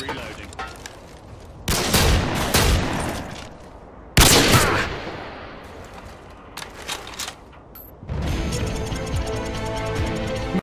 Reload.